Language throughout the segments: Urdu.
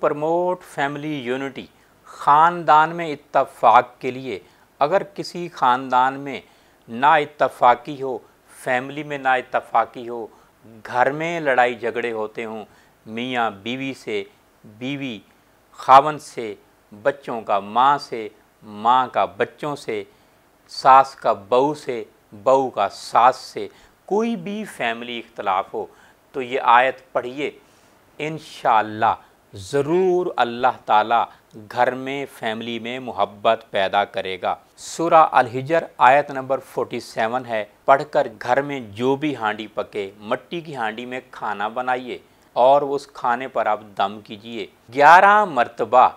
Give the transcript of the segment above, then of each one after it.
پرموٹ فیملی یونٹی خاندان میں اتفاق کے لیے۔ اگر کسی خاندان میں نا اتفاقی ہو فیملی میں نا اتفاقی ہو، گھر میں لڑائی جھگڑے ہوتے ہوں، میاں بیوی سے، بیوی خاون سے، بچوں کا ماں سے، ماں کا بچوں سے، ساس کا بہو سے، بہو کا ساس سے کوئی بھی فیملی اختلاف ہو، تو یہ آیت پڑھیے۔ انشاءاللہ ضرور اللہ تعالیٰ گھر میں فیملی میں محبت پیدا کرے گا۔ سورہ الحجر آیت نمبر 47 ہے۔ پڑھ کر گھر میں جو بھی ہانڈی پکے، مٹی کی ہانڈی میں کھانا بنائیے اور اس کھانے پر آپ دم کیجیے گیارہ مرتبہ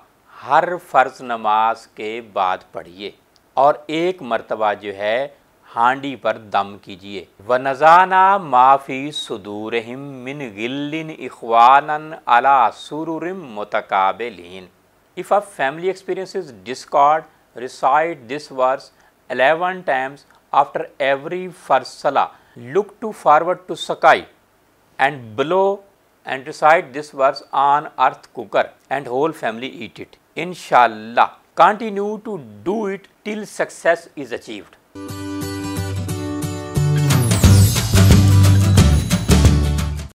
ہر فرض نماز کے بعد پڑھیے۔ اور ایک مرتبہ جو ہے ہانڈی پر دم کیجیے وَنَزَانَا مَا فِي صُدُورِهِم مِّن غِلٍ اِخْوَانًا عَلَى سُرُرٍ مُتَقَابِلِينَ If a family experiences discord, recite this verse 11 times after every first salah. Look to forward to sky and blow and recite this verse on earth cooker and whole family eat it. Inshallah, continue to do it till success is achieved.